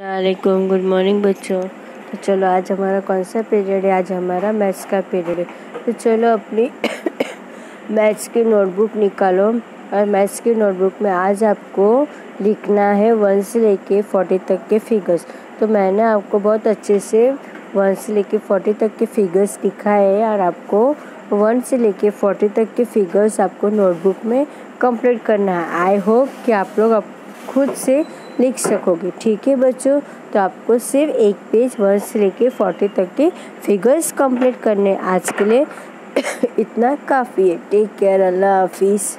वालेकुम good morning बच्चों। तो चलो, आज हमारा कौन सा पीरियड है? आज हमारा मैथ्स का पीरियड है। तो चलो, अपनी मैथ्स की नोटबुक निकालो। और मैथ्स की नोटबुक में आज आपको लिखना है वन से लेके फोर्टी तक के फिगर्स तो मैंने आपको बहुत अच्छे से वन से लेके फोर्टी तक के फिगर्स लिखा है और आपको वन से लेके फोर्टी तक के फिगर्स आपको नोटबुक में कंप्लीट करना है। आई होप कि आप लोग खुद से लिख सकोगे। ठीक है बच्चों? तो आपको सिर्फ़ एक पेज वन से लेके फोर्टी तक के फिगर्स कंप्लीट करने आज के लिए इतना काफ़ी है। टेक केयर अल्लाह हाफिज़